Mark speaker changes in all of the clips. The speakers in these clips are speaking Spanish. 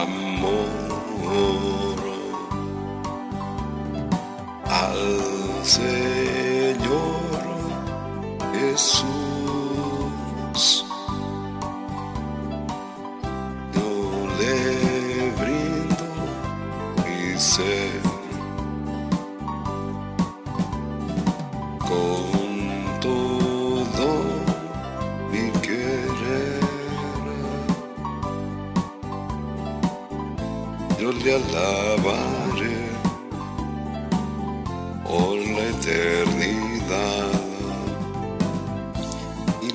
Speaker 1: amore al cielo. Jesús. Yo le brindo mi ser con todo mi querer. Yo le alabaré.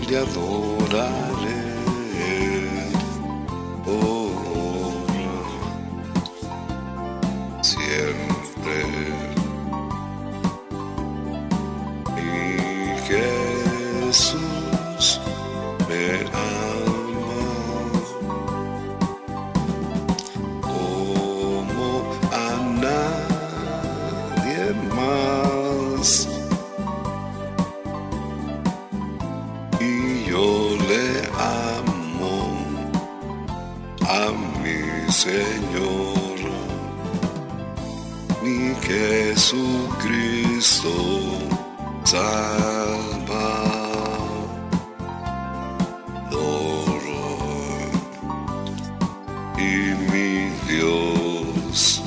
Speaker 1: le adoraré. Oh, oh. siempre. Y Jesús me ama. a mi Señor, mi Jesucristo, Salvador y mi Dios.